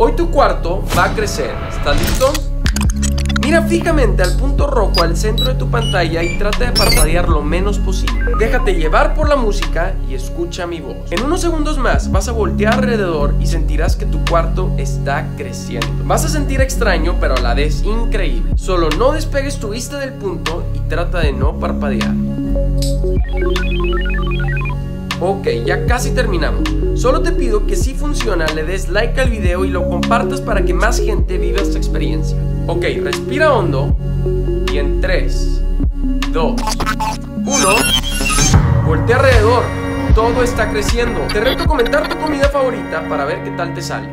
Hoy tu cuarto va a crecer. ¿Estás listo? Mira fijamente al punto rojo al centro de tu pantalla y trata de parpadear lo menos posible. Déjate llevar por la música y escucha mi voz. En unos segundos más vas a voltear alrededor y sentirás que tu cuarto está creciendo. Vas a sentir extraño pero a la vez increíble. Solo no despegues tu vista del punto y trata de no parpadear. Ok, ya casi terminamos. Solo te pido que si funciona le des like al video y lo compartas para que más gente viva esta experiencia. Ok, respira hondo y en 3, 2, 1, voltea alrededor. Todo está creciendo. Te reto a comentar tu comida favorita para ver qué tal te sale.